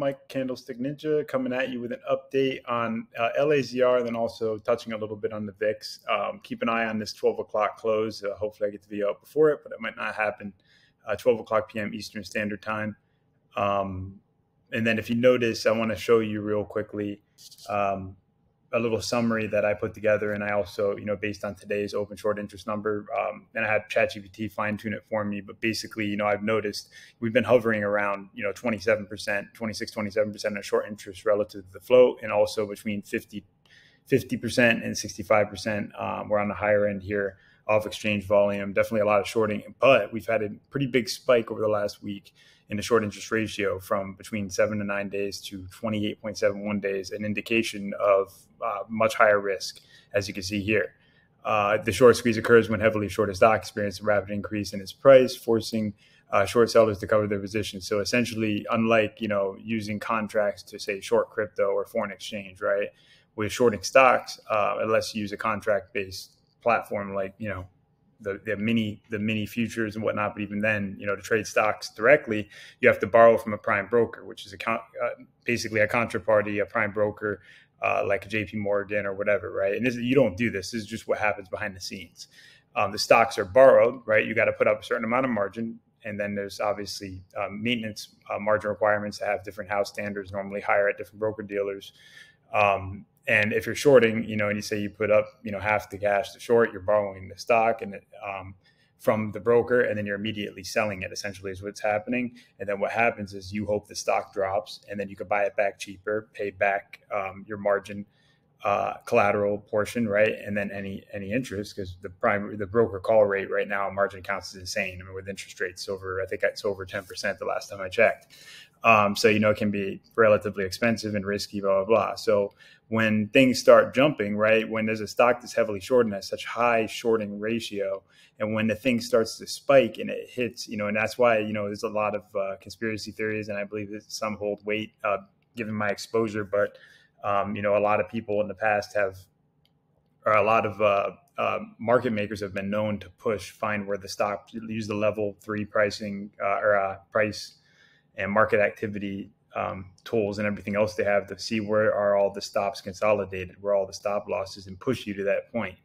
Mike Candlestick Ninja, coming at you with an update on uh, LAZR and then also touching a little bit on the VIX. Um, keep an eye on this 12 o'clock close. Uh, hopefully, I get the video up before it, but it might not happen. Uh, 12 o'clock p.m. Eastern Standard Time. Um, and then, if you notice, I want to show you real quickly um, a little summary that I put together, and I also, you know, based on today's open short interest number, um, and I had ChatGPT fine tune it for me. But basically, you know, I've noticed we've been hovering around, you know, 27%, 26, 27% of short interest relative to the float, and also between 50, 50% and 65%. Um, we're on the higher end here off exchange volume. Definitely a lot of shorting, but we've had a pretty big spike over the last week in the short interest ratio from between seven to nine days to 28.71 days, an indication of uh, much higher risk, as you can see here. Uh, the short squeeze occurs when heavily shorted stock experience a rapid increase in its price, forcing uh, short sellers to cover their positions. So essentially, unlike you know using contracts to say short crypto or foreign exchange, right? With shorting stocks, uh, unless you use a contract-based platform like you know the, the mini the mini futures and whatnot. But even then, you know, to trade stocks directly, you have to borrow from a prime broker, which is a uh, basically a counterparty, a prime broker uh, like JP Morgan or whatever, right? And this, you don't do this. This is just what happens behind the scenes. Um, the stocks are borrowed, right? You got to put up a certain amount of margin. And then there's obviously um, maintenance uh, margin requirements that have different house standards, normally higher at different broker dealers. Um, and if you're shorting, you know, and you say you put up, you know, half the cash to short, you're borrowing the stock and um, from the broker, and then you're immediately selling it. Essentially, is what's happening. And then what happens is you hope the stock drops, and then you can buy it back cheaper, pay back um, your margin uh, collateral portion, right? And then any any interest because the prime the broker call rate right now on margin accounts is insane. I mean, with interest rates over, I think it's over ten percent the last time I checked. Um, so you know it can be relatively expensive and risky, blah blah blah. So when things start jumping, right, when there's a stock that's heavily short and has such high shorting ratio, and when the thing starts to spike and it hits, you know, and that's why you know there's a lot of uh, conspiracy theories, and I believe that some hold weight uh, given my exposure, but um, you know, a lot of people in the past have, or a lot of uh, uh, market makers have been known to push, find where the stock, use the level three pricing uh, or uh, price and market activity um, tools and everything else they have to see where are all the stops consolidated, where all the stop losses, and push you to that point.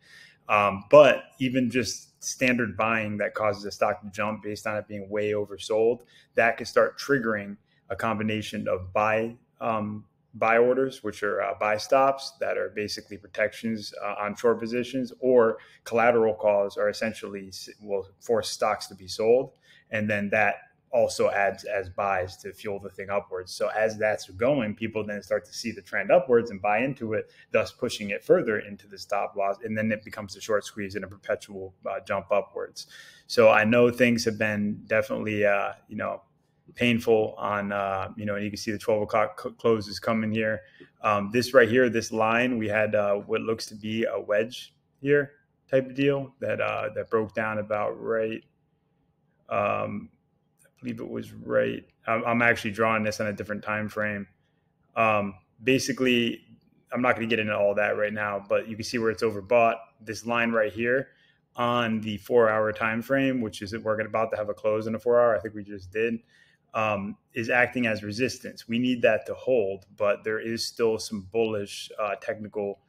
Um, but even just standard buying that causes a stock to jump based on it being way oversold, that can start triggering a combination of buy um, buy orders, which are uh, buy stops that are basically protections uh, on short positions, or collateral calls are essentially will force stocks to be sold, and then that also adds as buys to fuel the thing upwards. So as that's going, people then start to see the trend upwards and buy into it, thus pushing it further into the stop loss, and then it becomes a short squeeze and a perpetual uh, jump upwards. So I know things have been definitely, uh, you know, painful on uh, you know and you can see the 12 o'clock close is coming here um, this right here this line we had uh, what looks to be a wedge here type of deal that uh, that broke down about right um, believe it was right I'm, actually drawing this on a different time frame um, basically i'm not going to get into all that right now but you can see where it's overbought this line right here on the four hour time frame which is we're about to have a close in a four hour i think we just did um, is acting as resistance. We need that to hold, but there is still some bullish uh, technical,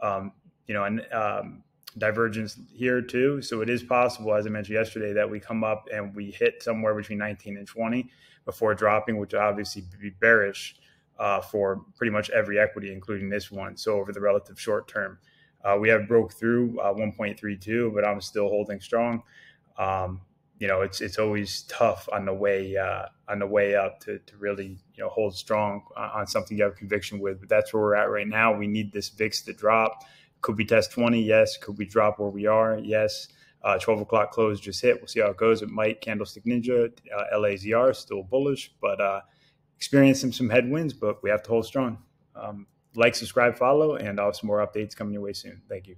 um, you know, and um, divergence here too. So it is possible, as I mentioned yesterday, that we come up and we hit somewhere between 19 and 20 before dropping, which would obviously be bearish uh, for pretty much every equity, including this one. So over the relative short term, uh, we have broke through uh, 1.32, but I'm still holding strong. Um, you know, it's it's always tough on the way uh, on the way up to, to really you know hold strong on something you have conviction with. But that's where we're at right now. We need this VIX to drop. Could we test 20? Yes. Could we drop where we are? Yes. Uh, 12 o'clock close just hit. We'll see how it goes. It might candlestick ninja, uh, LAZR still bullish, but uh, experiencing some headwinds. But we have to hold strong. Um, like, subscribe, follow, and I'll have some more updates coming your way soon. Thank you.